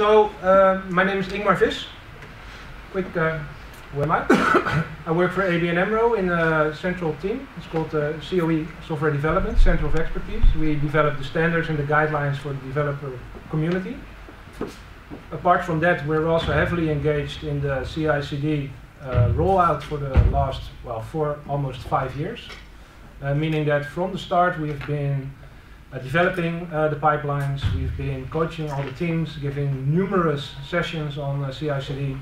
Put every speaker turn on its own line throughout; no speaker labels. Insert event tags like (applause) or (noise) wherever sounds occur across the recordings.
So, uh, my name is Ingmar Vis. Quick, uh, who am I? (coughs) I work for ABN AMRO in a central team. It's called uh, COE Software Development, Center of Expertise. We develop the standards and the guidelines for the developer community. Apart from that, we're also heavily engaged in the CI/CD uh, rollout for the last, well, for almost five years. Uh, meaning that from the start we've been uh, developing uh, the pipelines, we've been coaching all the teams, giving numerous sessions on uh, CI/CD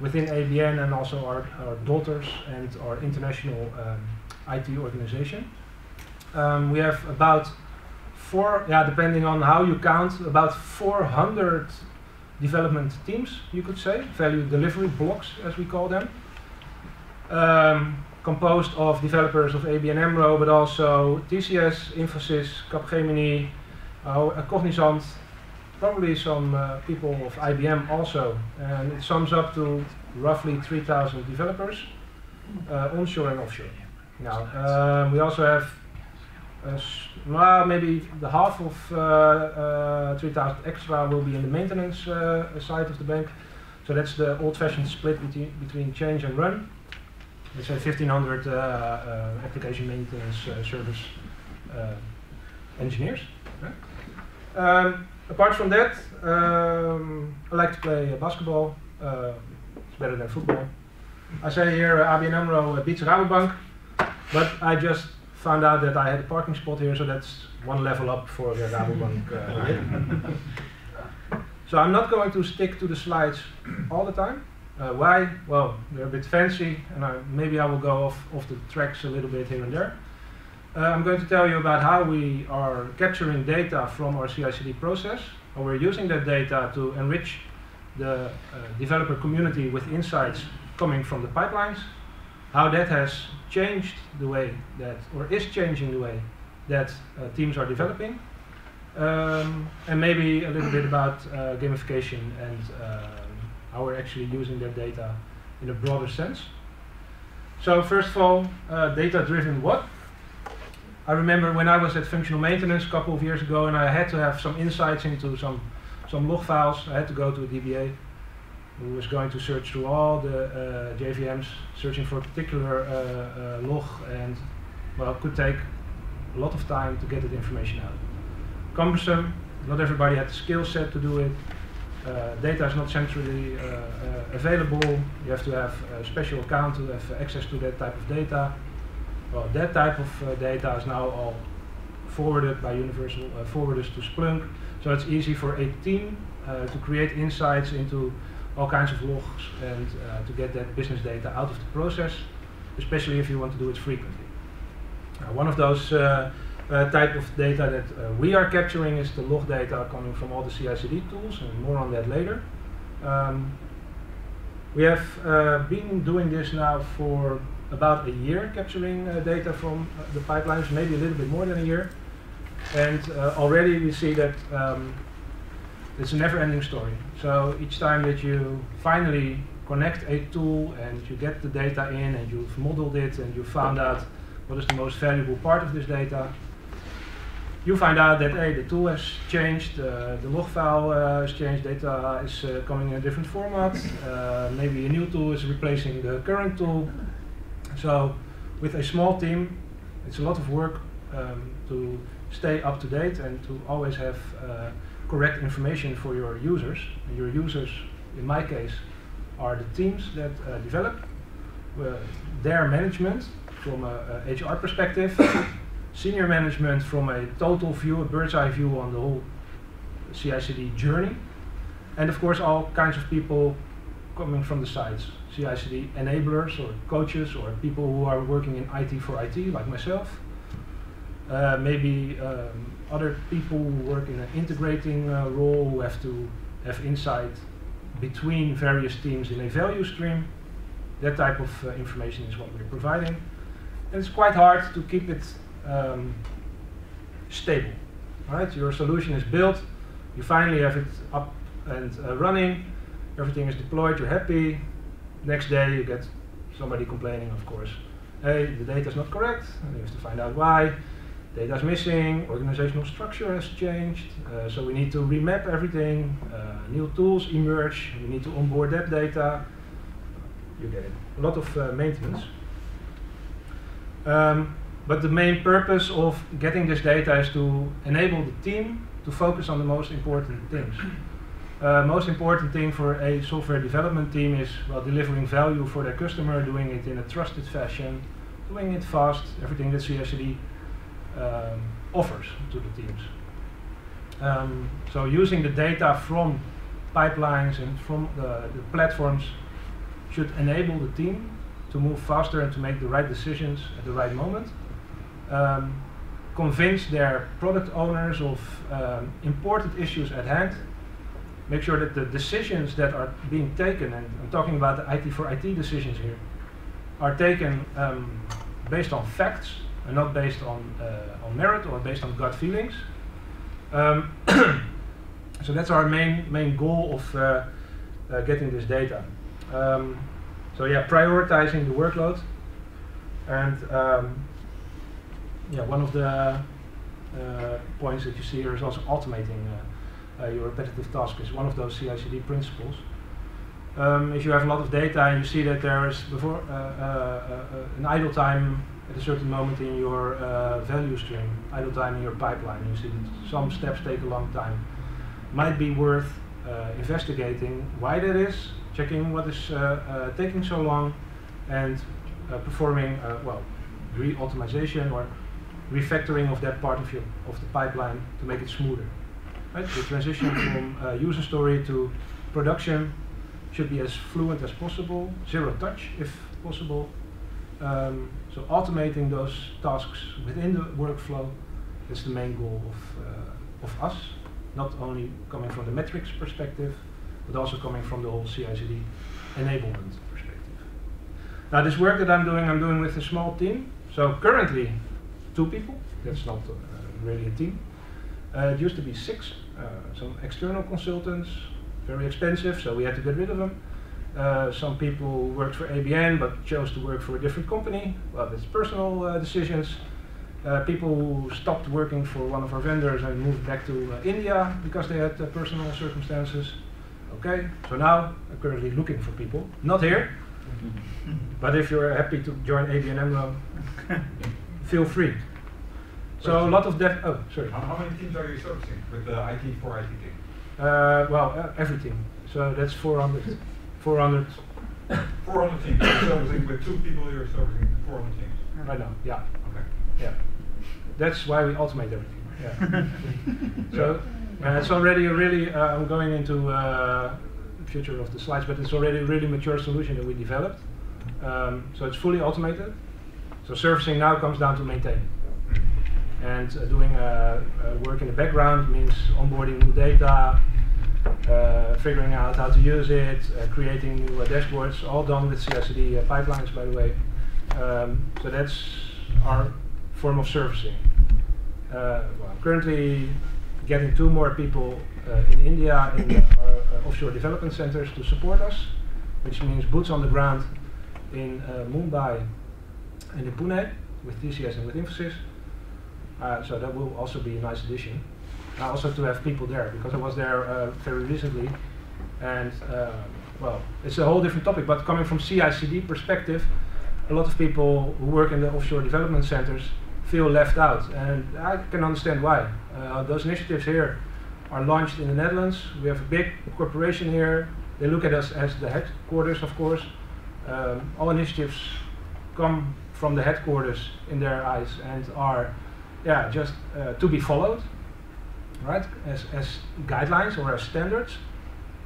within ABN and also our, our daughters and our international um, IT organization. Um, we have about four, yeah, depending on how you count, about 400 development teams, you could say, value delivery blocks as we call them. Um, composed of developers of ABN AMRO, but also TCS, Infosys, Capgemini, uh, Cognizant, probably some uh, people of IBM also. And it sums up to roughly 3,000 developers, uh, onshore and offshore. Now, um, we also have well, maybe the half of uh, uh, 3,000 extra will be in the maintenance uh, side of the bank. So that's the old-fashioned split between, between change and run let's say 1500 uh, uh, application maintenance uh, service engineers. Um, apart from that, um, I like to play basketball. it's better than football. I say here ABN AMRO beats Rabobank, but I just found out that I had a parking spot here, so that's one level up for the Rabobank. (laughs) so I'm not going to stick to the slides all the time. Uh, why? Well, they're a bit fancy, and I, maybe I will go off, off the tracks a little bit here and there. Uh, I'm going to tell you about how we are capturing data from our CI/CD process, how we're using that data to enrich the uh, developer community with insights coming from the pipelines, how that has changed the way that, or is changing the way that uh, teams are developing, um, and maybe a little bit about uh, gamification and uh, how we're actually using that data in a broader sense. So first of all, uh, data-driven what? I remember when I was at functional maintenance a couple of years ago and I had to have some insights into some, some log files. I had to go to a DBA who was going to search through all the uh, JVMs, searching for a particular uh, uh, log and well, it could take a lot of time to get that information out. Cumbersome, not everybody had the skill set to do it. Uh, data is not centrally uh, uh, available. You have to have a special account to have access to that type of data. Well, that type of data is now all forwarded by universal forwarders to Splunk. So it's easy for a team to create insights into all kinds of logs and uh, to get that business data out of the process, especially if you want to do it frequently. Uh, one of those uh, type of data that uh, we are capturing is the log data coming from all the CI/CD tools, and more on that later. Um, we have uh, been doing this now for about a year, capturing data from the pipelines, maybe a little bit more than a year. And already we see that um, it's a never-ending story. So each time that you finally connect a tool and you get the data in and you've modeled it and you found out what is the most valuable part of this data, you find out that hey, the tool has changed, uh, the log file uh, has changed, data is uh, coming in a different format, uh, maybe a new tool is replacing the current tool. So with a small team, it's a lot of work um, to stay up to date and to always have uh, correct information for your users. And your users, in my case, are the teams that uh, develop, their management from a, a HR perspective, senior management from a total view, a bird's eye view on the whole CI/CD journey, and of course all kinds of people coming from the sides, CI/CD enablers or coaches or people who are working in IT for IT, like myself. Uh, maybe um, other people who work in an integrating uh, role who have to have insight between various teams in a value stream. That type of uh, information is what we're providing. And it's quite hard to keep it um, stable. Right? Your solution is built, you finally have it up and uh, running, everything is deployed, you're happy. Next day you get somebody complaining, of course. Hey, the data is not correct, and you have to find out why. Data is missing, organizational structure has changed, uh, so we need to remap everything. Uh, new tools emerge, we need to onboard that data, you get it. A lot of uh, maintenance. Um, but the main purpose of getting this data is to enable the team to focus on the most important things. Uh, most important thing for a software development team is well delivering value for their customer, doing it in a trusted fashion, doing it fast, everything that CI/CD um, offers to the teams. Um, so using the data from pipelines and from the, the platforms should enable the team to move faster and to make the right decisions at the right moment. Um, convince their product owners of um, important issues at hand. Make sure that the decisions that are being taken, and I'm talking about the IT for IT decisions here, are taken um, based on facts and not based on, uh, on merit or based on gut feelings. Um, (coughs) so that's our main, main goal of uh, uh, getting this data. Um, so yeah, prioritizing the workload. And um, yeah, one of the uh, points that you see here is also automating uh, uh, your repetitive tasks is one of those CI/CD principles. Um, if you have a lot of data and you see that there is before an idle time at a certain moment in your value stream, idle time in your pipeline, you see that some steps take a long time, might be worth investigating why that is, checking what is uh, uh, taking so long, and uh, performing well re-optimization or refactoring of that part of your of the pipeline to make it smoother. Right? The transition (coughs) from uh, user story to production should be as fluent as possible, zero touch if possible. Um, so automating those tasks within the workflow is the main goal of, uh, of us, not only coming from the metrics perspective, but also coming from the whole CI/CD enablement perspective. Now, this work that I'm doing, I'm doing with a small team. So currently, two people. That's not uh, really a team. Uh, it used to be six. Uh, some external consultants, very expensive, so we had to get rid of them. Uh, some people worked for ABN but chose to work for a different company. Well, that's personal uh, decisions. Uh, people stopped working for one of our vendors and moved back to India because they had personal circumstances. Okay, so now I'm currently looking for people, not here, (laughs) but if you're happy to join ABN AMRO, (laughs) feel free. So a lot of dev. Oh, sorry.
How, how, many teams are you servicing with the IT for IT team?
Uh, well, uh, every team. So that's 400. 400.
400 teams. You're servicing with two people. You're servicing 400 teams.
Right now, yeah.
Okay.
Yeah. That's why we automate everything. Yeah. (laughs) so uh, it's already a really. Uh, I'm going into uh, future of the slides, but it's already a really mature solution that we developed. Um, so it's fully automated. So servicing now comes down to maintain. And uh, doing uh, uh, work in the background means onboarding new data, uh, figuring out how to use it, uh, creating new uh, dashboards, all done with CI/CD pipelines, by the way. Um, so that's our form of servicing. well, currently getting two more people in India in our offshore development centers to support us, which means boots on the ground in Mumbai and in Pune with TCS and with Infosys. Uh, so that will also be a nice addition. Uh, also to have people there because I was there uh, very recently, and uh, well, it's a whole different topic. But coming from CI/CD perspective, a lot of people who work in the offshore development centers feel left out, and I can understand why. Uh, those initiatives here are launched in the Netherlands. We have a big corporation here. They look at us as the headquarters, of course. Um, all initiatives come from the headquarters in their eyes and are yeah, just uh, to be followed, right, as, as guidelines or as standards,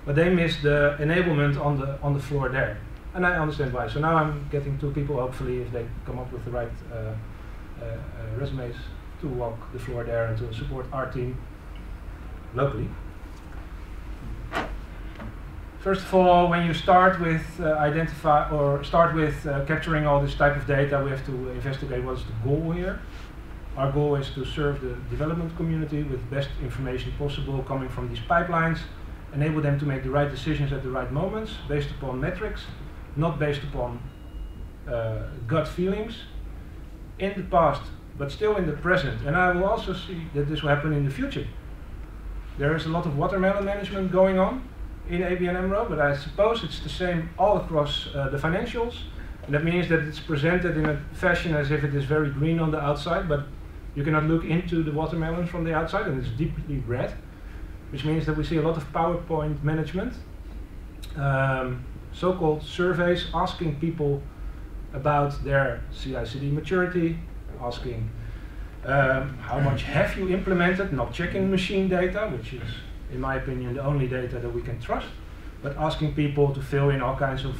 but they miss the enablement on the, on the floor there. And I understand why. So now I'm getting two people, hopefully, if they come up with the right uh, uh, uh resumes, to walk the floor there and to support our team locally. First of all, when you start with uh, identify or start with uh, capturing all this type of data, we have to investigate what's the goal here. Our goal is to serve the development community with best information possible coming from these pipelines, enable them to make the right decisions at the right moments based upon metrics, not based upon uh, gut feelings in the past, but still in the present. And I will also see that this will happen in the future. there is a lot of watermelon management going on in ABN AMRO, but I suppose it's the same all across uh, the financials. And that means that it's presented in a fashion as if it is very green on the outside, but you cannot look into the watermelon from the outside and it's deeply red, which means that we see a lot of PowerPoint management, um, so-called surveys asking people about their CI/CD maturity, asking um, how much have you implemented, not checking machine data, which is, in my opinion, the only data that we can trust, but asking people to fill in all kinds of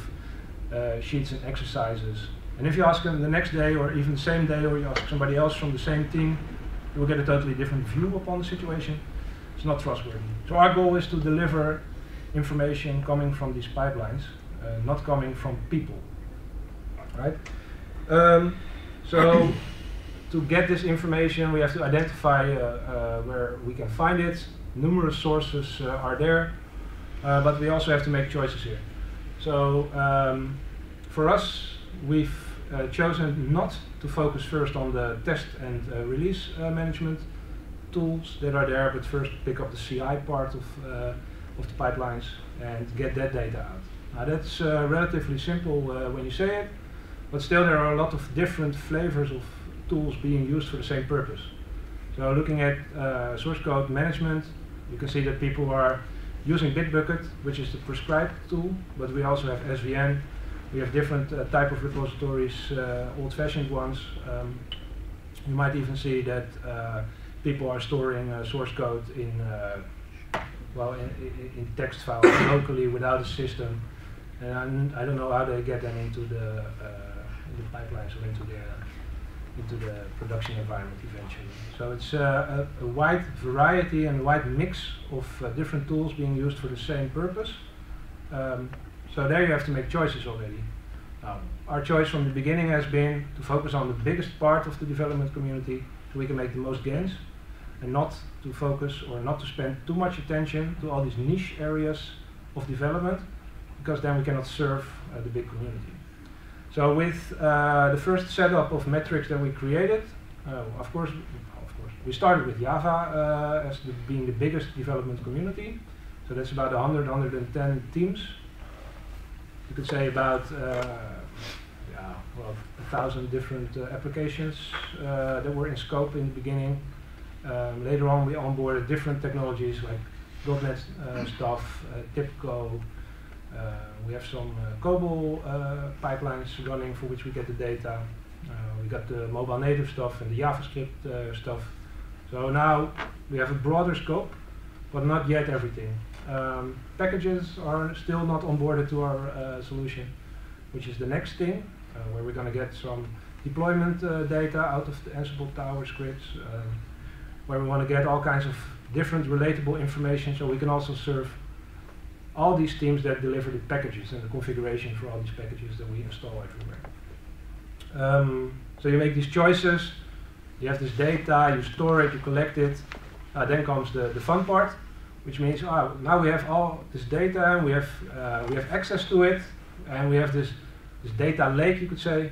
uh, sheets and exercises. And if you ask them the next day, or even the same day, or you ask somebody else from the same team, you will get a totally different view upon the situation. It's not trustworthy. So our goal is to deliver information coming from these pipelines, uh, not coming from people. Right? Um, so to get this information, we have to identify uh, uh, where we can find it. Numerous sources uh, are there, but we also have to make choices here. So um, for us, we've uh, chosen not to focus first on the test and uh, release uh, management tools that are there, but first pick up the CI part of, of the pipelines and get that data out. Now that's relatively simple when you say it, but still there are a lot of different flavors of tools being used for the same purpose. So looking at uh, source code management, you can see that people are using Bitbucket, which is the prescribed tool, but we also have SVN. We have different uh, type of repositories, uh, old-fashioned ones. Um, you might even see that uh, people are storing uh, source code in uh, well in, in, text files (coughs) locally without a system, and I don't know how they get them into the, in the pipelines or into the into the production environment eventually. So it's uh, a, a, wide variety and wide mix of uh, different tools being used for the same purpose. Um, so there you have to make choices already. Um, our choice from the beginning has been to focus on the biggest part of the development community so we can make the most gains and not to focus or not to spend too much attention to all these niche areas of development because then we cannot serve uh, the big community. So with uh, the first setup of metrics that we created, uh, of course, of course, we started with Java uh, as the, being the biggest development community. So that's about 100, 110 teams. You could say about uh, yeah, well, a thousand different uh, applications uh, that were in scope in the beginning. Um, later on, we onboarded different technologies like .NET stuff, TIBCO, uh, we have some uh, COBOL uh, pipelines running for which we get the data. we got the mobile native stuff and the JavaScript stuff. So now we have a broader scope, but not yet everything. Um, packages are still not onboarded to our uh, solution, which is the next thing, uh, where we're going to get some deployment uh, data out of the Ansible Tower scripts, um, where we want to get all kinds of different relatable information so we can also serve all these teams that deliver the packages and the configuration for all these packages that we install everywhere. Um, so you make these choices, you have this data, you store it, you collect it. Uh, then comes the, the fun part, which means oh, now we have all this data, we have, uh, we have access to it, and we have this, this data lake, you could say,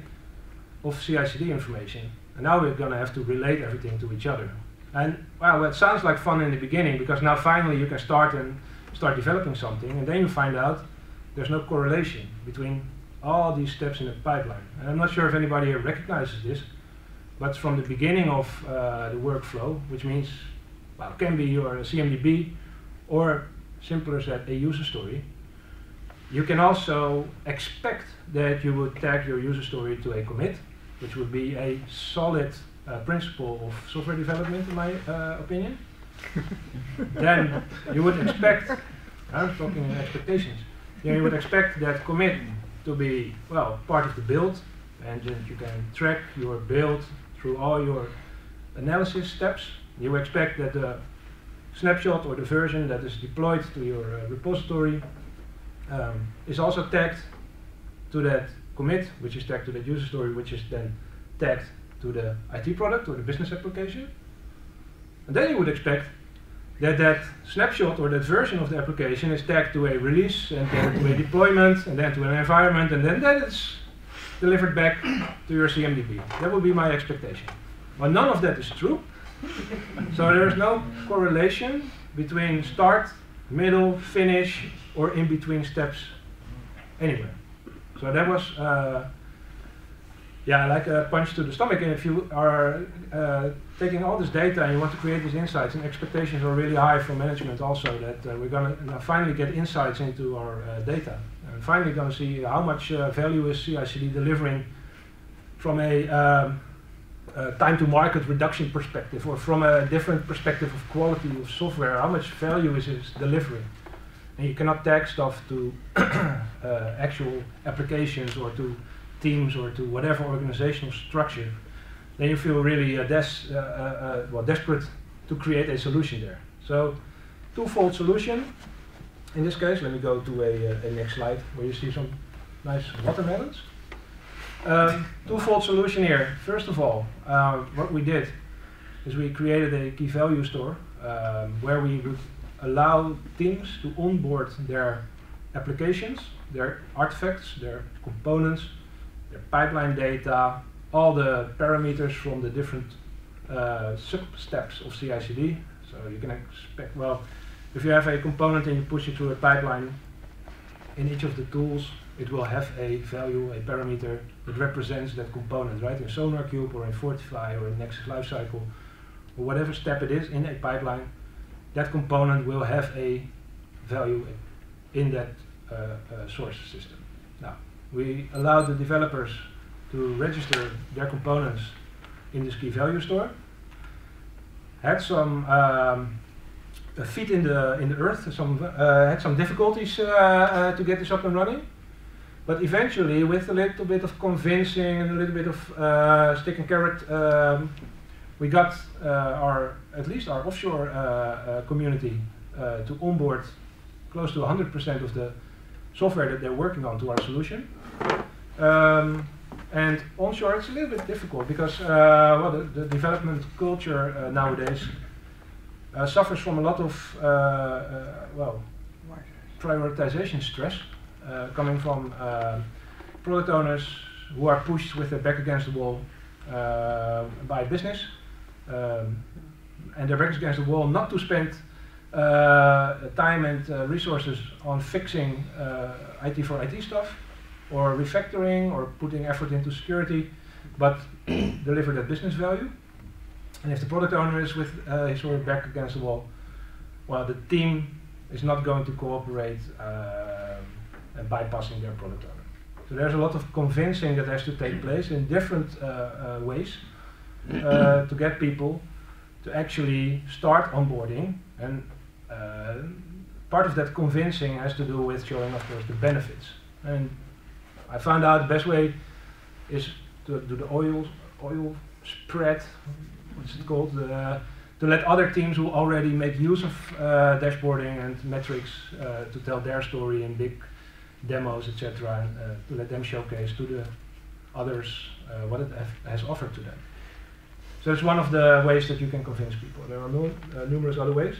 of CI/CD information. And now we're going to have to relate everything to each other. And well, it sounds like fun in the beginning because now finally you can start and start developing something, and then you find out there's no correlation between all these steps in the pipeline. And I'm not sure if anybody here recognizes this, but from the beginning of uh, the workflow, which means, well, can be your CMDB, or simpler said, a user story, you can also expect that you would tag your user story to a commit, which would be a solid uh, principle of software development, in my uh, opinion. (laughs) then you would expect, I'm talking expectations, then you would expect that commit to be, well, part of the build, and then you can track your build through all your analysis steps. You expect that the snapshot or the version that is deployed to your uh, repository um, is also tagged to that commit, which is tagged to that user story, which is then tagged to the IT product or the business application. And then you would expect that that snapshot or that version of the application is tagged to a release and then to a (coughs) deployment and then to an environment and then that is delivered back to your CMDB. That would be my expectation. But none of that is true. so there is no correlation between start, middle, finish, or in between steps anywhere. So that was, uh, yeah, like a punch to the stomach. And if you are uh, taking all this data and you want to create these insights, and expectations are really high for management also that uh, we're going to finally get insights into our uh, data. And finally going to see how much uh, value is CI/CD delivering from a um, uh, time to market reduction perspective or from a different perspective of quality of software, how much value is it delivering? And you cannot tag stuff to (clears throat) uh, actual applications or to teams or to whatever organizational structure. Then you feel really uh, des uh, uh, uh, well, desperate to create a solution there. So, twofold solution. In this case, let me go to a, a next slide where you see some nice watermelons. Um, twofold solution here. First of all, uh, what we did is we created a key value store um, where we would allow teams to onboard their applications, their artifacts, their components, their pipeline data, all the parameters from the different uh, sub-steps of CI/CD. So you can expect, well, if you have a component and you push it through a pipeline, in each of the tools, it will have a value, a parameter that represents that component, right? In SonarQube or in Fortify or in Nexus Lifecycle, or whatever step it is in a pipeline, that component will have a value in that uh, uh, source system. Now, we allow the developers to register their components in this key value store. Had some um, feet in the in the earth, some uh, had some difficulties uh, uh, to get this up and running. But eventually, with a little bit of convincing and a little bit of uh, stick and carrot, um, we got uh, our at least our offshore community to onboard close to 100% of the software that they're working on to our solution. Um, and onshore, it's a little bit difficult because uh, well, the, the, development culture uh, nowadays suffers from a lot of well prioritization stress. Uh, coming from uh, product owners who are pushed with their back against the wall uh, by business, um, and their back against the wall not to spend time and resources on fixing IT for IT stuff, or refactoring, or putting effort into security, but (clears throat) deliver that business value. And if the product owner is with uh, his or her back against the wall, well, the team is not going to cooperate uh, and bypassing their product owner. So there's a lot of convincing that has to take place in different uh, uh, ways uh, (clears throat) to get people to actually start onboarding. And uh, part of that convincing has to do with showing, of course, the benefits. And I found out the best way is to do the oil oil spread. What's it called? The, to let other teams who already make use of uh, dashboarding and metrics uh, to tell their story in big demos, etc., and uh, to let them showcase to the others uh, what it has offered to them. So it's one of the ways that you can convince people. There are no, uh, numerous other ways.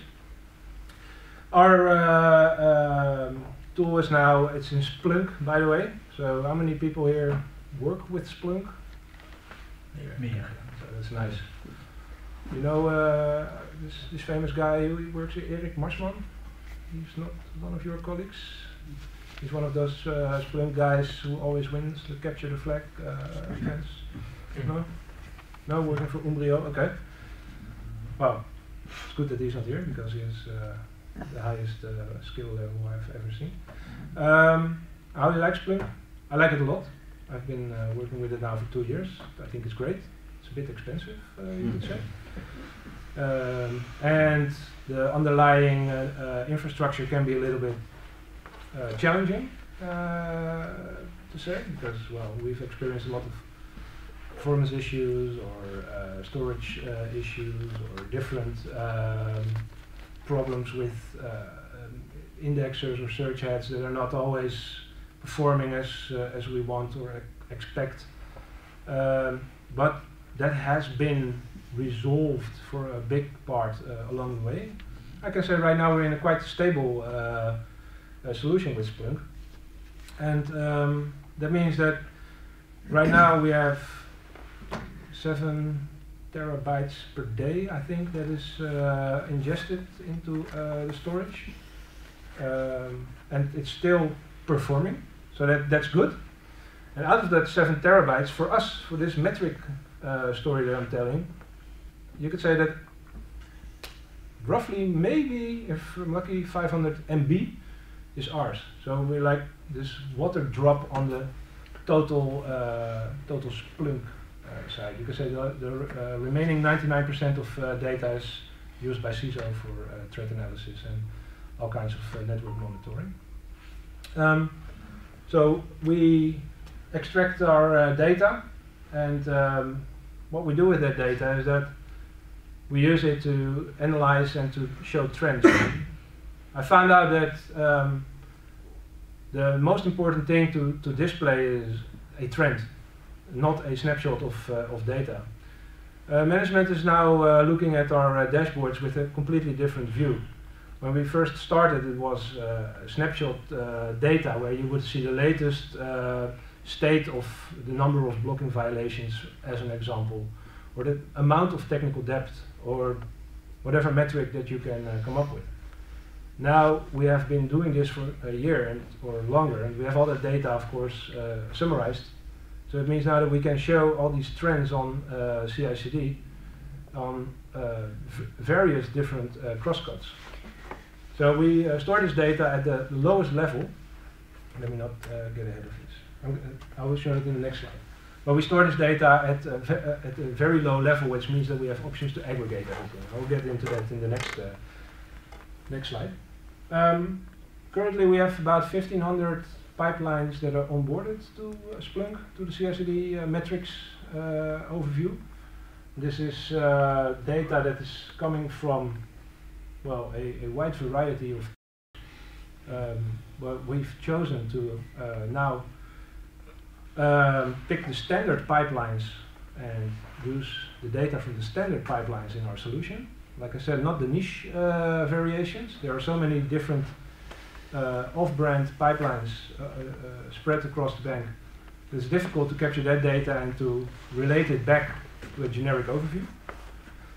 Our uh, um, tool is now, it's in Splunk, by the way. So how many people here work with Splunk?
Me.
So that's nice. You know uh, this, this famous guy who works here, Eric Marsman? He's not one of your colleagues? He's one of those uh, Splunk guys who always wins the capture the flag uh, events. No? No, working for Umbrio, okay. Well, it's good that he's not here because he has uh, the highest uh, skill level I've ever seen. Um, how do you like Splunk? I like it a lot. I've been uh, working with it now for two years. I think it's great. It's a bit expensive, uh, you could say. Um, and the underlying uh, uh, infrastructure can be a little bit uh, challenging to say because well we've experienced a lot of performance issues or storage issues or different um, problems with um, indexers or search heads that are not always performing as as we want or expect. Um, but that has been resolved for a big part uh, along the way. I can say right now we're in a quite stable uh, solution with Splunk. And um, that means that right now we have seven terabytes per day, I think, that is uh, ingested into uh, the storage. Um, and it's still performing, so that, that's good. And out of that 7 terabytes, for us, for this metric uh, story that I'm telling, you could say that roughly, maybe, if I'm lucky, 500 MB is ours. So we're like this water drop on the total uh, total Splunk uh, side. You could say the, the uh, remaining 99% of uh, data is used by CISO for uh, threat analysis and all kinds of network monitoring. Um, so we extract our uh, data, and um, what we do with that data is that we use it to analyze and to show trends. I found out that um, the most important thing to, to display is a trend, not a snapshot of, uh, of data. Uh, management is now uh, looking at our uh, dashboards with a completely different view. When we first started, it was uh, snapshot uh, data where you would see the latest uh, state of the number of blocking violations, as an example, or the amount of technical debt, or whatever metric that you can come up with. Now we have been doing this for a year and, or longer, and we have all that data, of course, summarized. So it means now that we can show all these trends on uh, CI/CD on uh, various different uh, crosscuts. So we uh, store this data at the lowest level. Let me not uh, get ahead of this. I'm, uh, I will show it in the next slide. But we store this data at, uh, uh, at a very low level, which means that we have options to aggregate everything. I will get into that in the next uh, next slide. Um, currently, we have about 1,500 pipelines that are onboarded to Splunk, to the CI/CD metrics overview. This is data that is coming from, well, a, a wide variety of. Um, but we've chosen to uh, now um, pick the standard pipelines and use the data from the standard pipelines in our solution. Like I said, not the niche uh, variations. There are so many different uh, off-brand pipelines uh, uh, uh, spread across the bank. It's difficult to capture that data and to relate it back to a generic overview.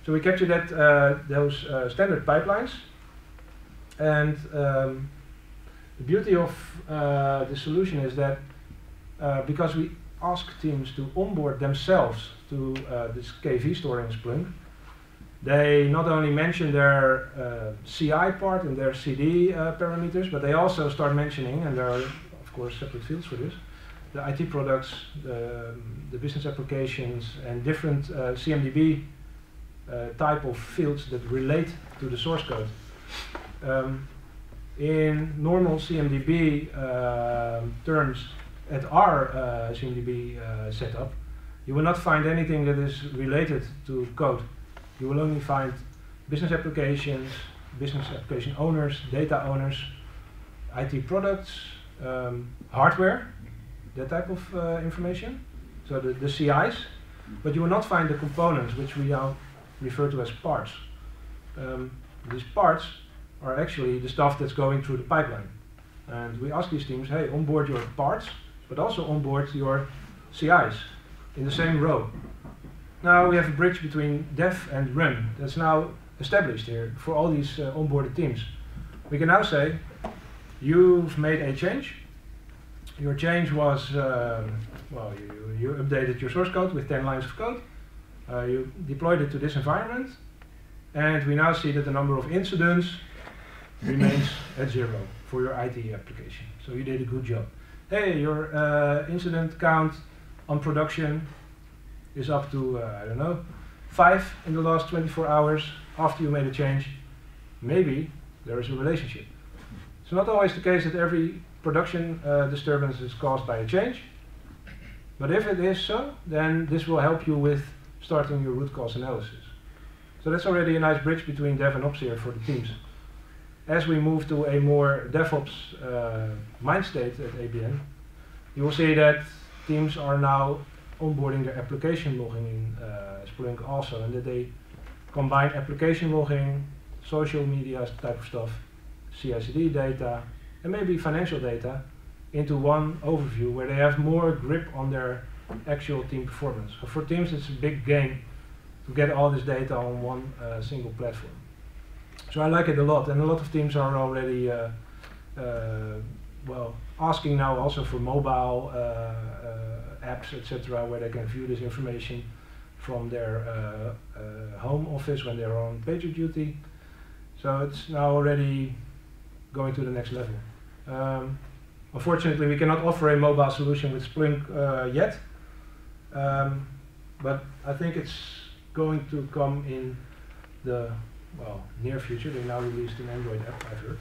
So we capture that uh, those uh, standard pipelines, and um, the beauty of uh, the solution is that uh, because we ask teams to onboard themselves to uh, this KV store in Splunk, they not only mention their uh, CI part and their CD parameters, but they also start mentioning, and there are of course separate fields for this, the IT products, the, the business applications, and different CMDB uh, type of fields that relate to the source code. Um, in normal CMDB um terms, at our uh, CMDB uh, setup, you will not find anything that is related to code. You will only find business applications, business application owners, data owners, IT products, um, hardware, that type of uh, information, so the, the CIs, but you will not find the components, which we now refer to as parts. Um, these parts are actually the stuff that's going through the pipeline. And we ask these teams, hey, onboard your parts, but also onboard your CIs in the same row. Now we have a bridge between dev and run that's now established here for all these uh, onboarded teams. We can now say, you've made a change. Your change was, um, well, you, you updated your source code with 10 lines of code. Uh, you deployed it to this environment. And we now see that the number of incidents remains (coughs) at zero for your IT application. So you did a good job. Hey, your uh, incident count on production is up to, uh, I don't know, five in the last 24 hours after you made a change. Maybe there is a relationship. It's not always the case that every production uh, disturbance is caused by a change. But if it is so, then this will help you with starting your root cause analysis. So that's already a nice bridge between dev and ops here for the teams. As we move to a more DevOps uh, mind state at ABN, you will see that teams are now onboarding their application logging in uh, Splunk also, and that they combine application logging, social media type of stuff, CI/CD data, and maybe financial data into one overview where they have more grip on their actual team performance. So for teams, it's a big game to get all this data on one uh, single platform. So I like it a lot, and a lot of teams are already uh, uh, well asking now also for mobile uh, uh, apps, etc., where they can view this information from their uh, home office when they're on pager duty. So it's now already going to the next level. Um, unfortunately, we cannot offer a mobile solution with Splunk yet, um, but I think it's going to come in the well near future. They now released an Android app, I've heard.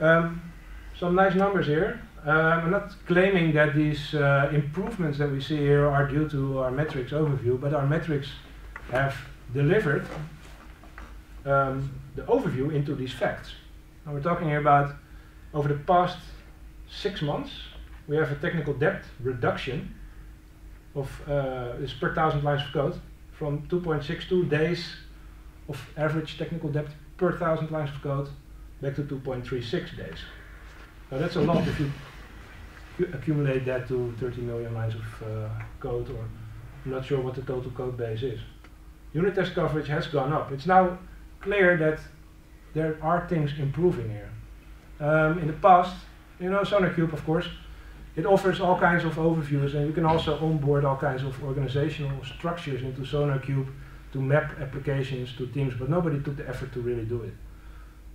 Um, some nice numbers here. Um, I'm not claiming that these uh, improvements that we see here are due to our metrics overview, but our metrics have delivered um, the overview into these facts. And we're talking here about over the past six months, we have a technical debt reduction of uh, is per thousand lines of code from 2.62 days of average technical depth per thousand lines of code back to 2.36 days. Now that's a lot if you accumulate that to 30 million lines of uh, code, or I'm not sure what the total code base is. Unit test coverage has gone up. It's now clear that there are things improving here. Um, in the past, you know, SonarQube, of course, it offers all kinds of overviews, and you can also onboard all kinds of organizational structures into SonarQube to map applications to teams, but nobody took the effort to really do it.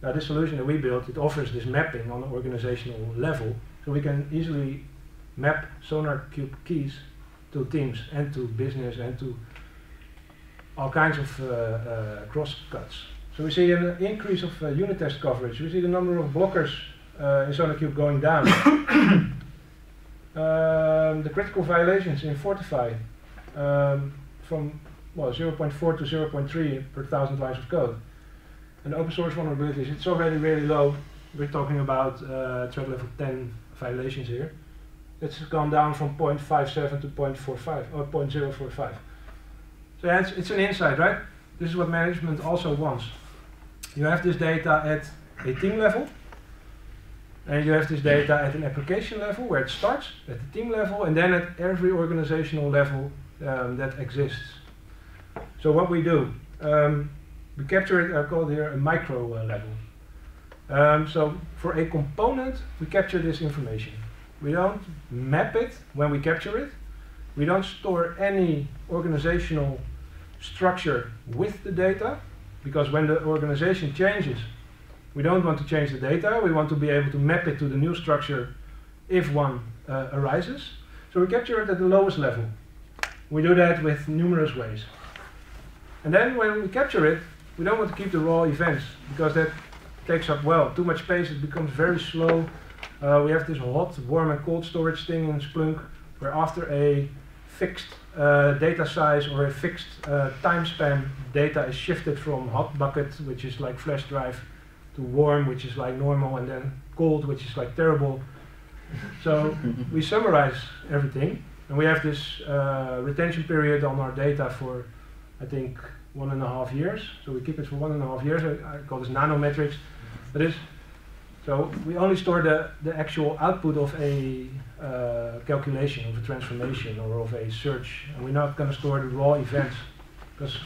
Now, this solution that we built, it offers this mapping on an organizational level, so we can easily map SonarQube keys to teams and to business and to all kinds of uh, uh, crosscuts. So we see an increase of uh, unit test coverage. We see the number of blockers uh, in SonarQube going down. (coughs) um, the critical violations in Fortify um, from well 0.4 to 0.3 per thousand lines of code. And open source vulnerabilities, it's already really low. We're talking about uh, threat level 10 violations here. It's gone down from 0.57 to 0.45 or 0.045. So yeah, it's, it's an insight, right? This is what management also wants. You have this data at a team level, and you have this data at an application level where it starts at the team level, and then at every organizational level um, that exists. So what we do, um, we capture it, I call it here a micro uh, level. Um, so for a component, we capture this information. We don't map it when we capture it. We don't store any organizational structure with the data because when the organization changes, we don't want to change the data. We want to be able to map it to the new structure if one uh, arises. So we capture it at the lowest level. We do that with numerous ways. And then when we capture it, we don't want to keep the raw events because that takes up well too much space. It becomes very slow. Uh, we have this hot, warm, and cold storage thing in Splunk, where after a fixed uh, data size or a fixed uh, time span, data is shifted from hot bucket, which is like flash drive, to warm, which is like normal, and then cold, which is like terrible. So (laughs) we summarize everything, and we have this uh, retention period on our data for, I think, one and a half years. So we keep it for one and a half years. I, I call this nanometrics. But it's so we only store the, the actual output of a uh, calculation, of a transformation, or of a search, and we're not going to store the raw events because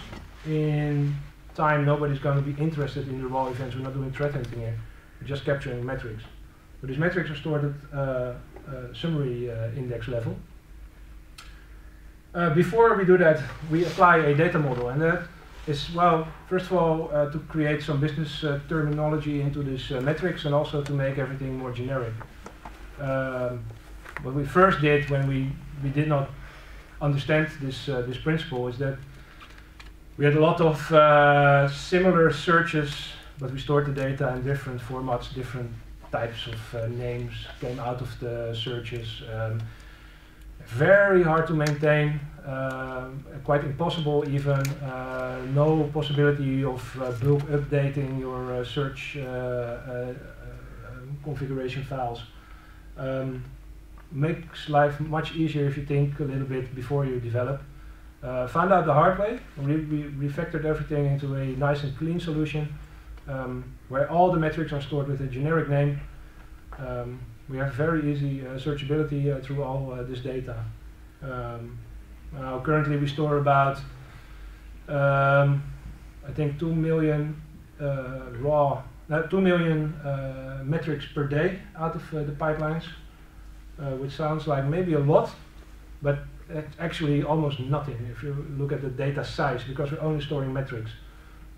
in time nobody's going to be interested in the raw events. We're not doing threat hunting here. We're just capturing metrics. But these metrics are stored at uh, uh, summary uh, index level. Uh, before we do that, we apply a data model, and that is, well, first of all, to create some business terminology into this uh, metrics and also to make everything more generic. Um, what we first did when we, we did not understand this, uh, this principle is that we had a lot of uh, similar searches, but we stored the data in different formats, different types of uh, names came out of the searches. Um, very hard to maintain, um, quite impossible even. Uh, no possibility of uh, bulk updating your uh, search uh, um, configuration files. Um, makes life much easier if you think a little bit before you develop. Uh, found out the hard way. We, we refactored everything into a nice and clean solution um, where all the metrics are stored with a generic name. Um, we have very easy uh, searchability uh, through all uh, this data. Um, currently we store about um, I think 2 million uh, raw, uh, 2 million uh, metrics per day out of the pipelines, which sounds like maybe a lot, but actually almost nothing if you look at the data size because we're only storing metrics,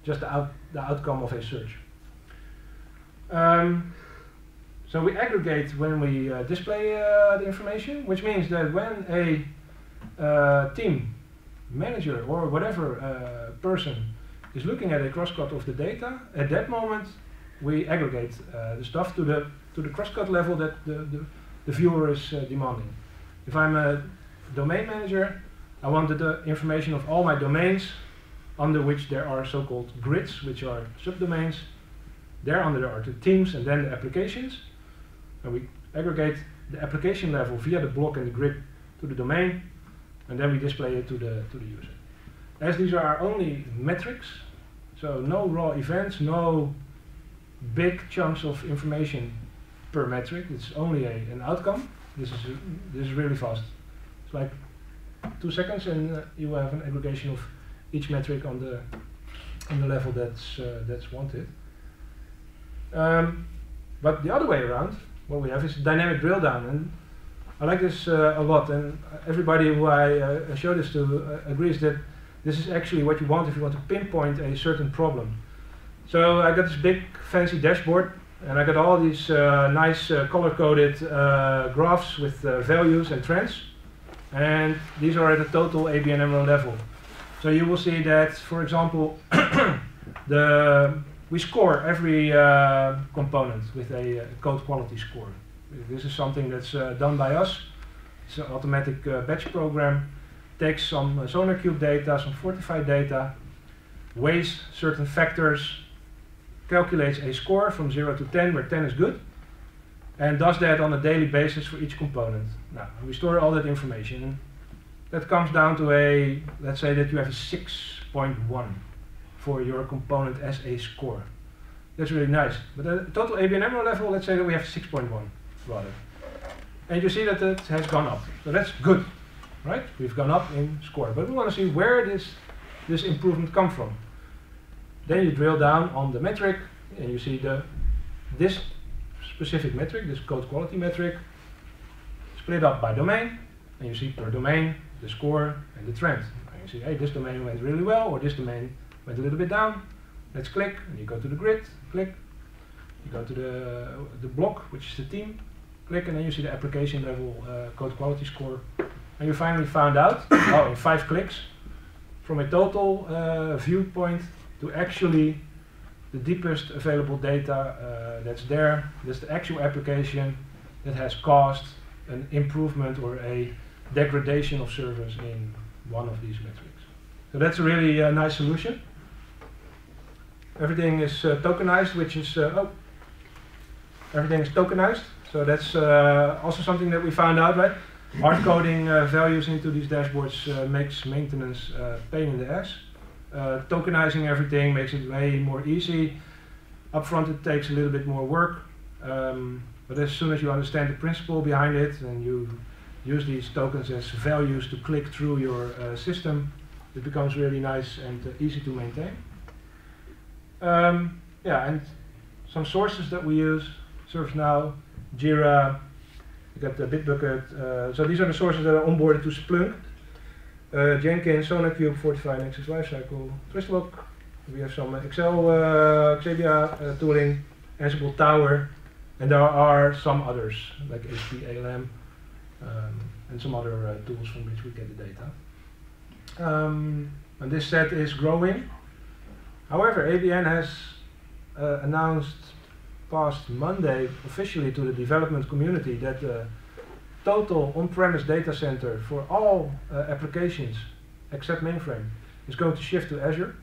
just the, out, the outcome of a search. Um, so we aggregate when we uh, display uh, the information, which means that when a uh, team manager or whatever uh, person is looking at a crosscut of the data, at that moment we aggregate uh, the stuff to the to the crosscut level that the, the, the viewer is uh, demanding. If I'm a domain manager, I wanted the information of all my domains under which there are so-called grids, which are subdomains. There under there are the teams and then the applications. And we aggregate the application level via the block and the grid to the domain, and then we display it to the to the user. As these are only metrics, so no raw events, no big chunks of information per metric. It's only a, an outcome. This is this is really fast. Like two seconds, and uh, you have an aggregation of each metric on the on the level that's uh, that's wanted. Um, but the other way around, what we have is dynamic drill down, and I like this uh, a lot. And everybody who I uh, show this to uh, agrees that this is actually what you want if you want to pinpoint a certain problem. So I got this big fancy dashboard, and I got all these uh, nice uh, color-coded uh, graphs with values and trends, and these are at a total ABN AMRO level. So you will see that, for example, (coughs) the we score every uh, component with a uh, code quality score. This is something that's uh, done by us. It's an automatic uh, batch program. Takes some uh, SonarQube data, some Fortify data, weighs certain factors, calculates a score from 0 to 10, where 10 is good, and does that on a daily basis for each component. Now, we store all that information. That comes down to a, let's say that you have a 6.1 for your component as a score. That's really nice. But at the total ABN AMRO level, let's say that we have 6.1 rather. And you see that it has gone up. So that's good, right? We've gone up in score. But we want to see where this, this improvement come from. Then you drill down on the metric and you see the this specific metric, this code quality metric, split up by domain, and you see per domain the score and the trend. And you see, hey, this domain went really well, or this domain went a little bit down. Let's click, and you go to the grid, click. You go to the, the block, which is the team, click, and then you see the application level uh, code quality score. And you finally found out, (coughs) oh, in five clicks, from a total uh, viewpoint to actually the deepest available data uh, that's there. That's the actual application that has caused an improvement or a degradation of service in one of these metrics. So that's a really uh, nice solution. Everything is uh, tokenized, which is, uh, oh, everything is tokenized. So that's uh, also something that we found out, right? Hard coding values into these dashboards makes maintenance pain in the ass. Tokenizing everything makes it way more easy. Upfront it takes a little bit more work. Um, but as soon as you understand the principle behind it and you use these tokens as values to click through your uh, system, it becomes really nice and uh, easy to maintain. Um, yeah, and some sources that we use, ServiceNow, Jira, we got the Bitbucket. Uh, so these are the sources that are onboarded to Splunk. Uh, Jenkins, SonarQube, Fortify, Nexus Lifecycle, Twistlock. We have some Excel, uh, Xebia uh, tooling, Ansible Tower, and there are some others like HP ALM um, and some other tools from which we get the data. Um, and this set is growing. However, ABN has announced past Monday officially to the development community that total on-premise data center for all uh, applications except mainframe is going to shift to Azure.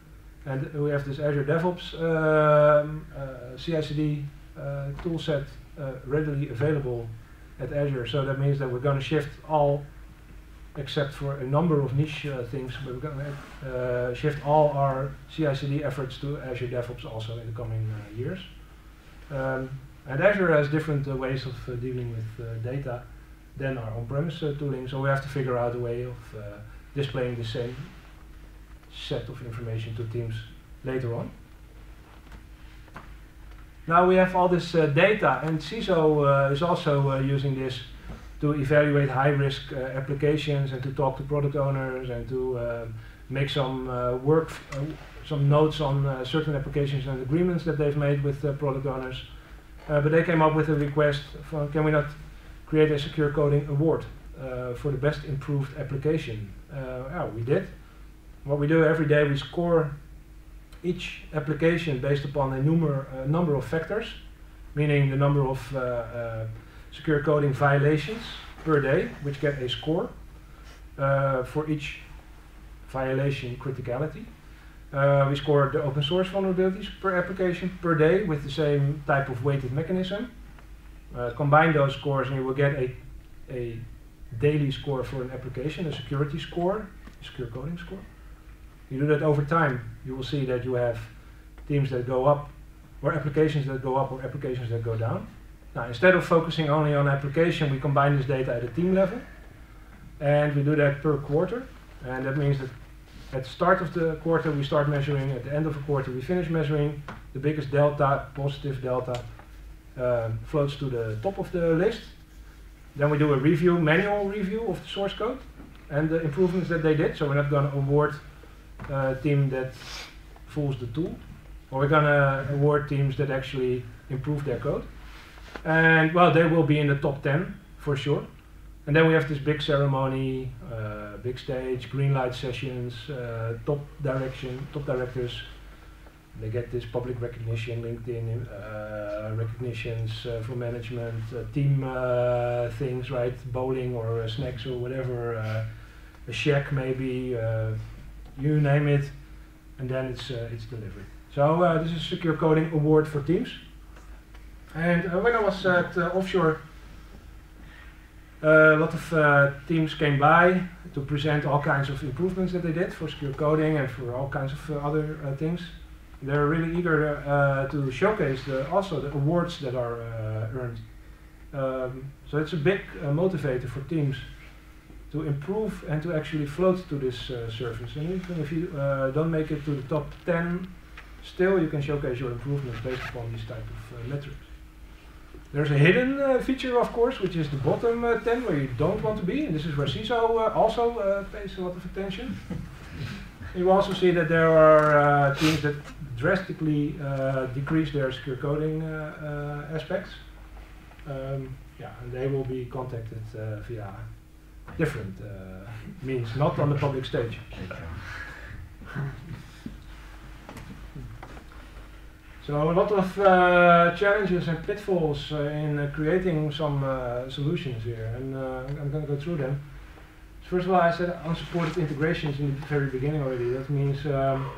And we have this Azure DevOps um, uh, CI/CD uh, toolset uh, readily available at Azure. So that means that we're going to shift all except for a number of niche uh, things, but we're going to uh, shift all our CI/CD efforts to Azure DevOps also in the coming uh, years. Um, and Azure has different ways of dealing with data than our on-premise tooling, so we have to figure out a way of displaying the same set of information to teams later on. Now we have all this uh, data, and CISO uh, is also uh, using this to evaluate high-risk uh, applications and to talk to product owners and to uh, make some uh, work, some notes on certain applications and agreements that they've made with the product owners. but they came up with a request: for, can we not create a secure coding award for the best improved application? yeah, we did. What we do every day, we score each application based upon a number, uh, number of factors, meaning the number of uh, uh, secure coding violations per day, which get a score uh, for each violation criticality. Uh, we score the open source vulnerabilities per application per day with the same type of weighted mechanism. Uh, combine those scores and you will get a, a daily score for an application, a security score, a secure coding score. You do that over time, you will see that you have teams that go up, or applications that go up, or applications that go down. Now, instead of focusing only on application, we combine this data at a team level, and we do that per quarter. And that means that at the start of the quarter, we start measuring. At the end of the quarter, we finish measuring. The biggest delta, positive delta, uh, floats to the top of the list. Then we do a review, manual review of the source code and the improvements that they did. So we're not going to award uh, team that fools the tool, or we're gonna award teams that actually improve their code. And well, they will be in the top 10 for sure. And then we have this big ceremony, uh, big stage, green light sessions, uh, top direction, top directors. They get this public recognition, LinkedIn uh, recognitions uh, for management, uh, team uh, things, right? Bowling or snacks or whatever, a shack maybe, you name it, and then it's uh, it's delivered. So uh, this is Secure Coding Award for Teams. And uh, when I was at offshore, a lot of teams came by to present all kinds of improvements that they did for secure coding and for all kinds of other things. They're really eager to showcase the, also the awards that are earned. Um, so it's a big motivator for teams to improve and to actually float to this uh, surface. And even if you uh, don't make it to the top 10, still you can showcase your improvements based upon these type of uh, metrics. There's a hidden uh, feature, of course, which is the bottom uh, 10 where you don't want to be, and this is where CISO uh, also pays a lot of attention. (laughs) you also see that there are teams that drastically decrease their secure coding aspects. Um, yeah, and they will be contacted via different uh, means, not on the public stage. So a lot of uh, challenges and pitfalls uh, in uh, creating some uh, solutions here, and uh, I'm going to go through them. First of all, I said unsupported integrations in the very beginning already. That means um,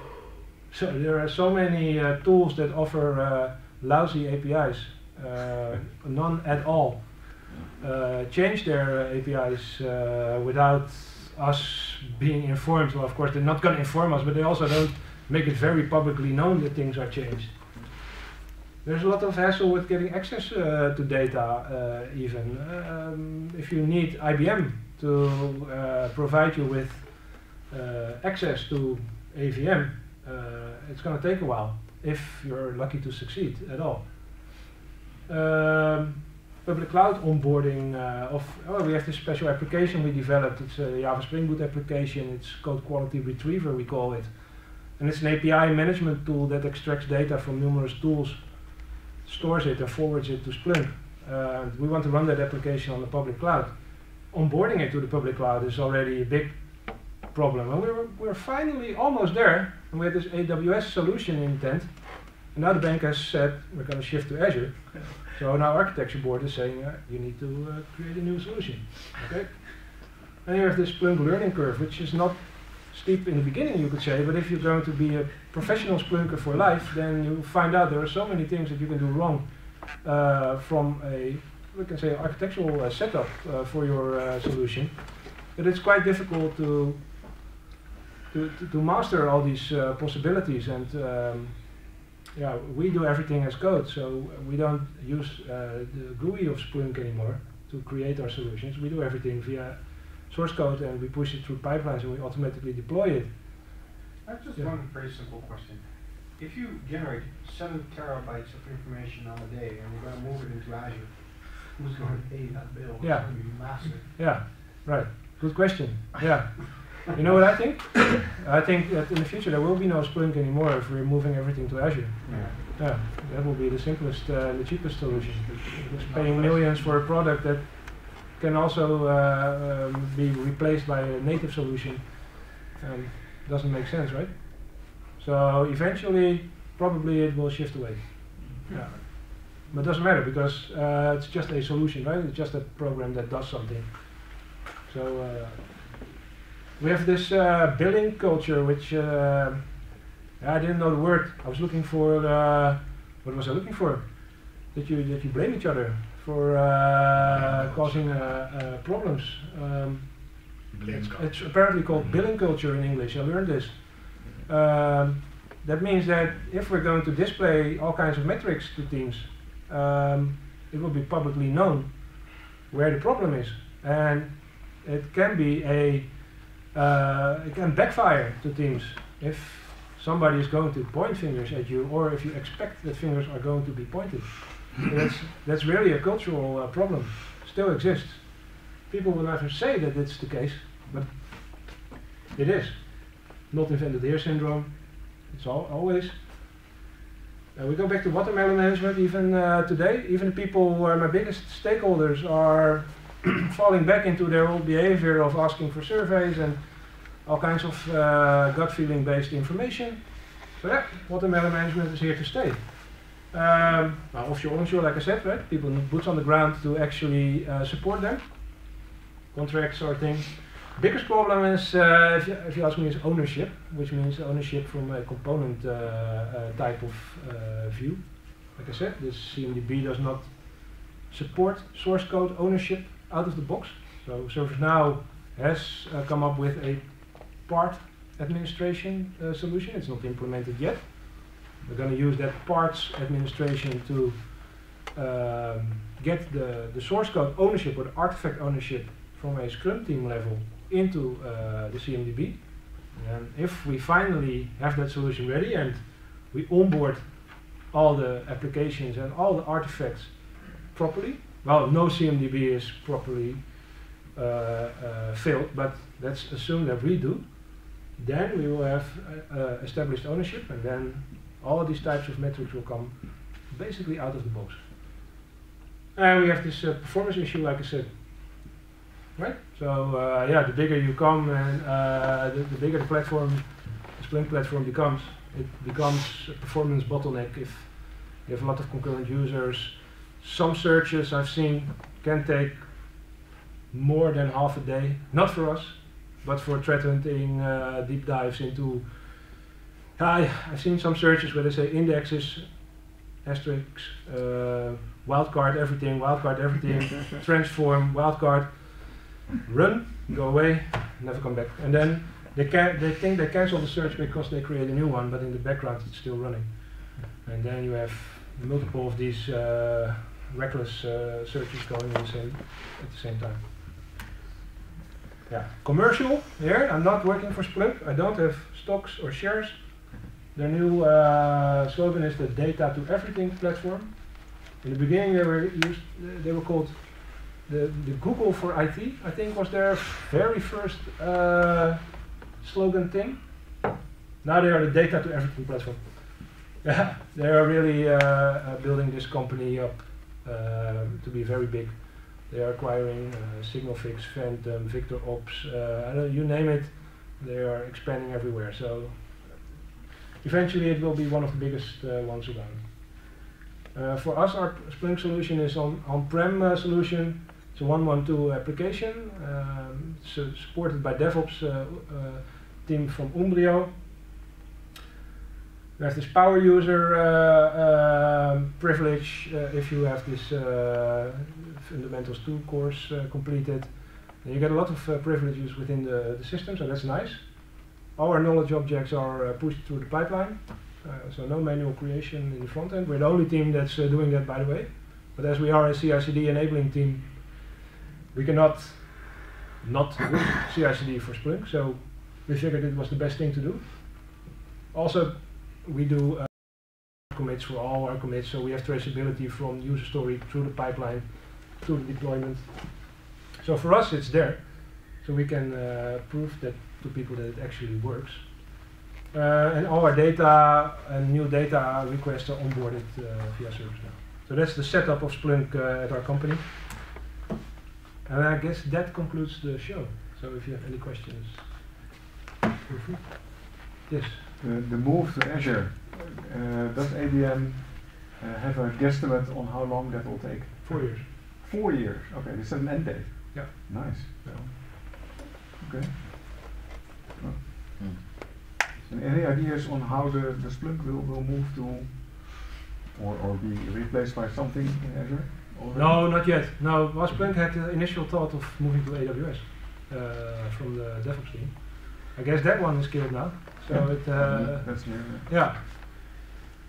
so there are so many tools that offer lousy APIs, (laughs) none at all uh, change their uh, APIs uh, without us being informed. Well, of course, they're not going to inform us, but they also don't make it very publicly known that things are changed. There's a lot of hassle with getting access uh, to data, uh, even. Um, if you need IBM to uh, provide you with access to AVM, it's going to take a while, if you're lucky to succeed at all. Um, public cloud onboarding uh, of, oh, we have this special application we developed. It's a Java Spring Boot application. It's code quality retriever, we call it. And it's an API management tool that extracts data from numerous tools, stores it and forwards it to Splunk. Uh, we want to run that application on the public cloud. Onboarding it to the public cloud is already a big problem. And we're, we're finally almost there. And we have this AWS solution intent. And now the bank has said we're going to shift to Azure. (laughs) So now architecture board is saying uh, you need to uh, create a new solution. Okay. And you have this Splunk learning curve, which is not steep in the beginning, you could say, but if you're going to be a professional Splunker for life, then you find out there are so many things that you can do wrong uh, from a, we can say, architectural uh, setup uh, for your uh, solution, that it's quite difficult to to, to, to master all these possibilities and um, yeah, we do everything as code, so we don't use uh, the GUI of Splunk anymore to create our solutions. We do everything via source code and we push it through pipelines and we automatically deploy it.
I have just
Yeah.
one very simple question. If you generate seven terabytes of information on a day and you're gonna move it into Azure, who's gonna pay that bill? It's
Yeah.
gonna be massive.
Yeah, right. Good question. Yeah. (laughs) You know what I think? (coughs) I think that in the future there will be no Splunk anymore if we're moving everything to Azure. Yeah, that will be the simplest uh, and the cheapest solution. Just paying millions for a product that can also uh, um, be replaced by a native solution um, doesn't make sense, right? So eventually, probably it will shift away. Yeah. But it doesn't matter because uh, it's just a solution, right? It's just a program that does something. So uh, we have this uh, billing culture, which uh, I didn't know the word. I was looking for uh, what was I looking for? That you that you blame each other for uh, causing uh, uh, problems. Um, it's, it's apparently called billing culture in English. I learned this. Um, that means that if we're going to display all kinds of metrics to teams, um, it will be publicly known where the problem is, and it can be a uh, it can backfire to teams if somebody is going to point fingers at you, or if you expect that fingers are going to be pointed. that's that's really a cultural uh, problem. Still exists. People will never say that it's the case, but it is. Not invented here syndrome. It's all, always. Uh, we go back to watermelon management even uh, today. Even the people who are my biggest stakeholders are (clears throat) falling back into their old behavior of asking for surveys and all kinds of uh, gut feeling based information. So yeah, watermelon management is here to stay. Um, well, offshore, onshore, like I said, right? People need boots on the ground to actually uh, support them. Contracts sort of thing. Biggest problem is, uh, if, you, if you ask me, is ownership, which means ownership from a component uh, uh, type of uh, view. Like I said, this CMDB does not support source code ownership out of the box. So ServiceNow has uh, come up with a part administration uh, solution. It's not implemented yet. We're going to use that parts administration to um, get the, the source code ownership or the artifact ownership from a Scrum team level into uh, the CMDB. And if we finally have that solution ready and we onboard all the applications and all the artifacts properly, well, no CMDB is properly uh, uh, filled, but let's assume that we do, then we will have uh, uh, established ownership and then all these types of metrics will come basically out of the box. And we have this uh, performance issue, like I said, right? So uh, yeah, the bigger you come and uh, the, the bigger the platform, the Splunk platform becomes, it becomes a performance bottleneck if you have a lot of concurrent users. Some searches I've seen can take more than half a day, not for us, but for threat hunting, uh, deep dives into. I, I've seen some searches where they say indexes, asterisks, uh, wildcard everything, wildcard everything, (laughs) transform, wildcard, run, go away, never come back. And then they, can, they think they cancel the search because they create a new one, but in the background it's still running. And then you have multiple of these uh, reckless uh, searches going in the same, at the same time. Yeah, commercial here. I'm not working for Splunk. I don't have stocks or shares. Their new uh, slogan is the data to everything platform. In the beginning, they were used. They were called the, the Google for IT. I think was their very first uh, slogan thing. Now they are the data to everything platform. (laughs) Yeah, they are really uh, uh, building this company up to be very big. They are acquiring uh, SignalFx, Phantom, VictorOps, uh, you name it. They are expanding everywhere. So eventually it will be one of the biggest uh, ones around. Uh, for us, our Splunk solution is on on-prem uh, solution. It's a 112 application, um, so supported by DevOps uh, uh, team from Umbrio. Have this power user uh, um, privilege uh, if you have this uh, Fundamentals 2 course uh, completed. And you get a lot of uh, privileges within the, the system, so that's nice. All our knowledge objects are uh, pushed through the pipeline, uh, so no manual creation in the front end. We're the only team that's uh, doing that, by the way. But as we are a CI/CD enabling team, we cannot not do CI/CD for Splunk. So we figured it was the best thing to do. Also, we do uh, commits for all our commits, so we have traceability from user story through the pipeline to the deployment. So for us, it's there, so we can uh, prove that to people that it actually works. Uh, and all our data and new data requests are onboarded uh, via ServiceNow. So that's the setup of Splunk uh, at our company. And I guess that concludes the show. So if you have any questions, feel free. Yes.
The, the move to Azure, uh, does ABM uh, have a guesstimate on how long that will take?
Four years.
Four years. Okay, this is an end date.
Yeah.
Nice. Okay. Well. And any ideas on how the, the Splunk will, will move to or, or be replaced by something in Azure? already?
No, not yet. No, well, Splunk had the initial thought of moving to AWS uh, from the DevOps team. I guess that one is killed now. So
Yeah.
it, uh, yeah.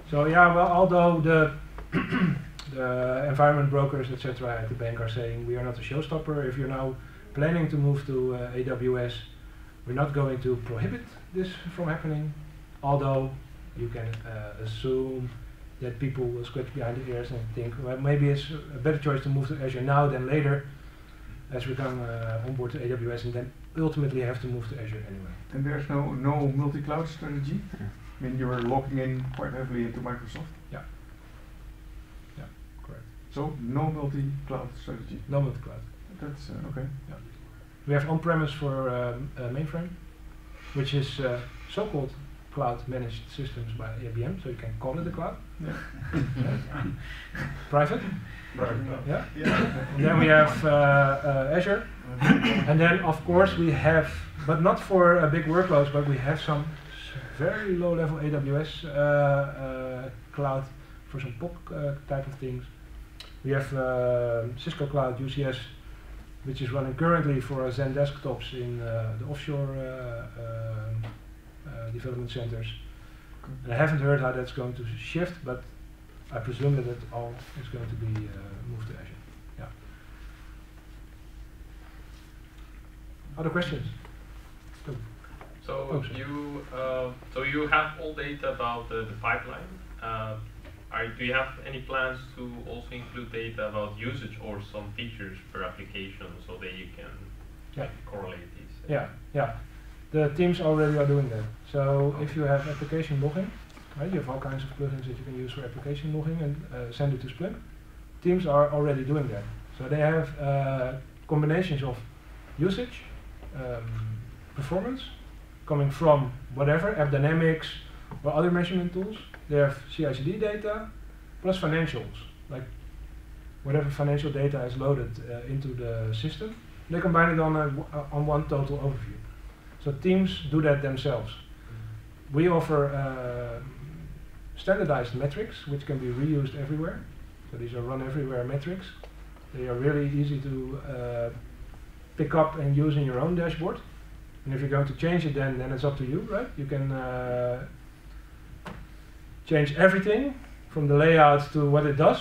So yeah, well, although the (clears throat) the environment brokers, etc., at the bank are saying we are not a showstopper. If you're now planning to move to uh, AWS, we're not going to prohibit this from happening. Although you can uh, assume that people will scratch behind the ears and think, well, maybe it's a better choice to move to Azure now than later, as we come uh, on board to AWS and then ultimately have to move to Azure anyway.
And there's no no multi-cloud strategy. I mean, you're locking in quite heavily into Microsoft.
Yeah. Yeah, correct.
So no multi-cloud strategy.
No multi-cloud.
That's uh, okay. Yeah.
We have on-premise for um, uh, mainframe, which is uh, so-called cloud managed systems by IBM, so you can call it a cloud.
Yeah. (laughs)
Private,
Right.
yeah. And then we have uh, uh, Azure, (clears throat) and then of course we have, but not for uh, big workloads, but we have some very low-level AWS uh, uh, cloud for some POC uh, type of things. We have uh, Cisco Cloud UCS, which is running currently for our Xen desktops in uh, the offshore uh, um, uh, development centers. And I haven't heard how that's going to shift, but I presume that it all is going to be uh, moved to Azure. Yeah. Other questions?
So
Oh,
you uh, so you have all data about the, the pipeline. Uh, are, do you have any plans to also include data about usage or some features per application so that you can
Yeah.
like, correlate these?
Yeah, yeah. The teams already are doing that. So if you have application logging, right, you have all kinds of plugins that you can use for application logging and uh, send it to Splunk. Teams are already doing that. So they have uh, combinations of usage, um, performance, coming from whatever, AppDynamics or other measurement tools. They have CI/CD data plus financials, like whatever financial data is loaded uh, into the system. They combine it on a, w- on one total overview. So teams do that themselves. We offer uh, standardized metrics which can be reused everywhere. So these are run everywhere metrics. They are really easy to uh, pick up and use in your own dashboard. And if you're going to change it, then then it's up to you, right? You can uh, change everything from the layout to what it does.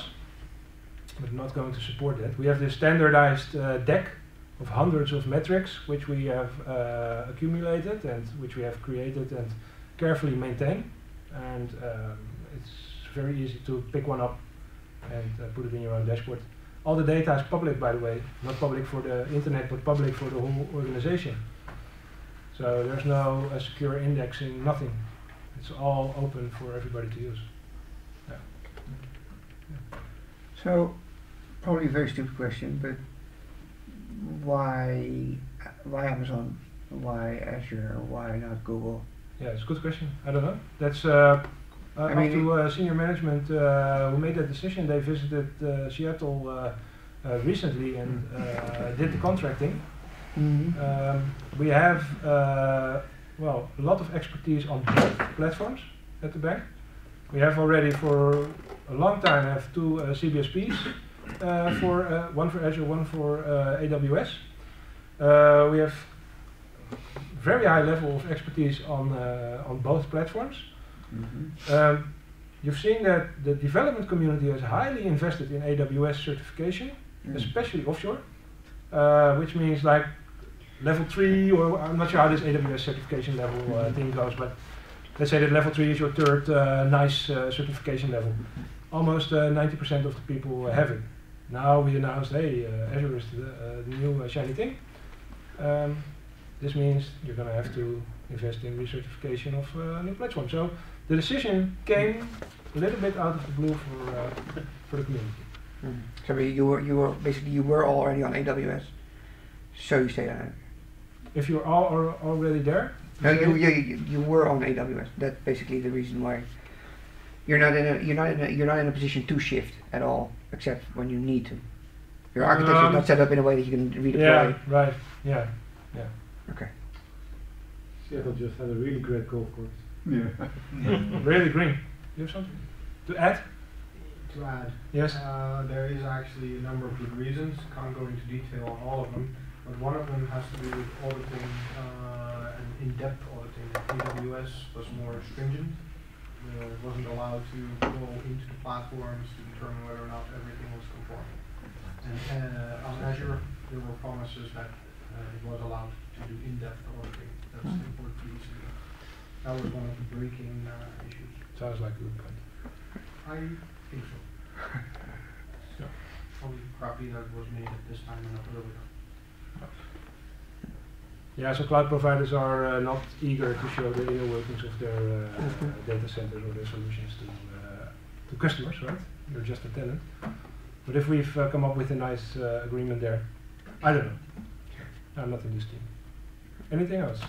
But not going to support that. We have this standardized uh, deck of hundreds of metrics which we have uh, accumulated and which we have created and carefully maintained. And um, it's very easy to pick one up and uh, put it in your own dashboard. All the data is public, by the way, not public for the internet, but public for the whole organization. So there's no uh, secure indexing, nothing. It's all open for everybody to use. Yeah.
So, probably a very stupid question, but why why Amazon? Why Azure? Why not Google?
Yeah, it's a good question. I don't know. That's uh, uh,
I mean,
to uh, senior management uh, who made that decision. They visited uh, Seattle uh, uh, recently and uh, did the contracting. Um, we have uh, well a lot of expertise on both platforms at the bank. We have already for a long time have two uh, CBSPs uh, for uh, one for Azure, one for uh, AWS. Uh, we have very high level of expertise on uh, on both platforms.
Mm-hmm.
Um, you've seen that the development community is highly invested in AWS certification,
Mm.
especially offshore, uh, which means like level three, or I'm not sure how this AWS certification level uh, thing goes, but let's say that level three is your third uh, nice uh, certification level. Almost uh, 90% of the people have it. Now we announced, hey, uh, Azure is the, uh, the new uh, shiny thing. Um, this means you're going to have to invest in recertification of uh, a new platform. So the decision came a little bit out of the blue for uh, for the community.
Mm. So you were you were basically you were already on AWS. So you stayed on it.
If you're all are already there,
No, you, you you you were on AWS. That's basically the reason why you're not in a you're not in a you're not in a position to shift at all, except when you need to. Your architecture is
Um,
not set up in a way that you can redeploy.
yeah, right, Yeah, yeah.
Okay.
Seattle just had a really great golf course.
Yeah. (laughs)
really green. You have something to add?
To add,
Yes.
uh, there is actually a number of good reasons. Can't go into detail on all of them, but one of them has to do with auditing uh, and in-depth auditing. AWS was more stringent. Uh, it wasn't allowed to go into the platforms to determine whether or not everything was conforming. And uh, on Azure, there were promises that uh, it was allowed to do in-depth auditing. That's
Hmm.
important for each That was one of the breaking uh, issues.
Sounds like a good point.
I think so.
So.
Probably crappy that was made at this time and not earlier.
Yeah, so cloud providers are uh, not eager to show the inner workings of their uh,
Mhm.
data centers or their solutions to uh, to customers, right? You're just a tenant. But if we've uh, come up with a nice uh, agreement there, I don't know. I'm not in this team. Anything else?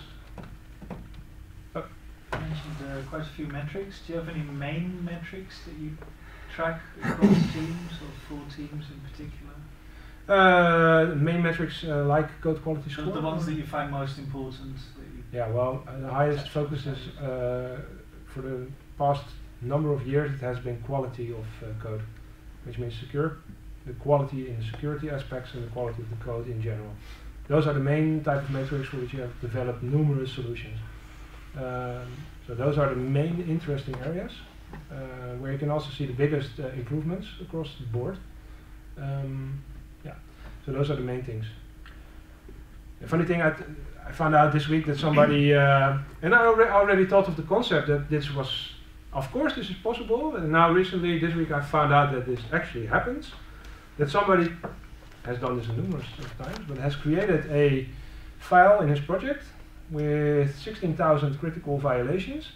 Mentioned uh, quite a few metrics. Do you have any main metrics that you track across (coughs) teams or for teams in particular?
Uh, main metrics uh, like code quality
The,
score.
the ones that you find most important
Yeah, well, uh, the highest focus is uh, for the past number of years it has been quality of uh, code, which means secure, the quality in the security aspects and the quality of the code in general. Those are the main type of metrics for which you have developed numerous solutions. Um, so those are the main interesting areas uh, where you can also see the biggest uh, improvements across the board. Um, yeah, so those are the main things. The funny thing, I, I found out this week that somebody, uh, and I alre- already thought of the concept that this was, of course, this is possible. And now, recently, this week, I found out that this actually happens. That somebody has done this numerous times, but has created a file in his project with 16,000 critical violations.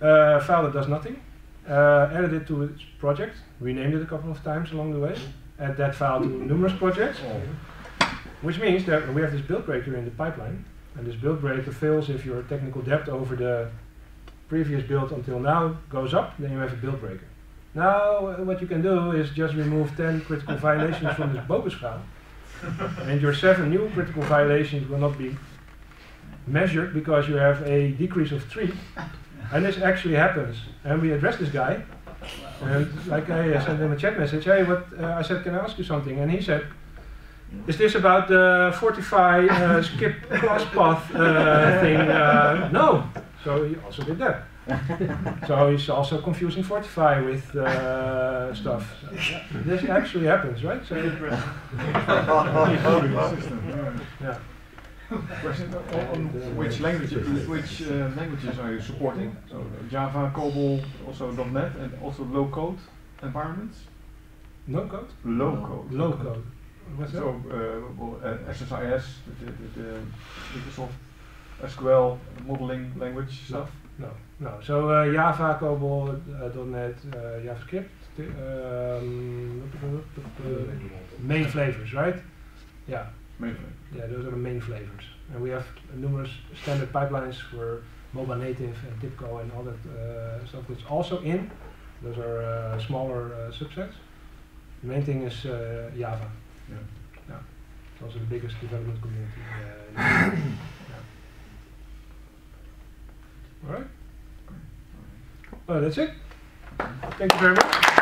A file that does nothing. Uh, added it to its project, renamed it a couple of times along the way, add that file to numerous projects. Which means that we have this build breaker in the pipeline, and this build breaker fails if your technical debt over the previous build until now goes up, then you have a build breaker. Now, uh, what you can do is just remove 10 critical violations from this bogus file, and your 7 new critical violations will not be measured because you have a decrease of 3. And this actually happens. And we address this guy, and like I uh, sent him a chat message, hey, what, uh, I said, can I ask you something? And he said, is this about the Fortify uh, skip class path uh, thing? Uh, no. So he also did that. so he's also confusing Fortify with uh, stuff. So, yeah, this actually happens, right? So, (laughs) yeah.
Question on, on which languages, which uh, languages are you supporting? So Java, COBOL, also .NET, and also low code environments.
No code?
Low code.
Low code. What's?
So uh, well, uh, SSIS, the, the, the Microsoft SQL modeling language stuff.
No, no. So uh, Java, COBOL, uh, .NET, uh, JavaScript, um, main flavors, right? Yeah,
Mainly.
Yeah. Those are the main flavors, and we have numerous standard pipelines for mobile native and TIBCO and all that uh, stuff, which also in. Those are uh, smaller uh, subsets. The main thing is uh, Java.
Yeah.
Yeah, it's also the biggest development community. Uh, in- yeah. All right. Well, that's it. Thank you very much.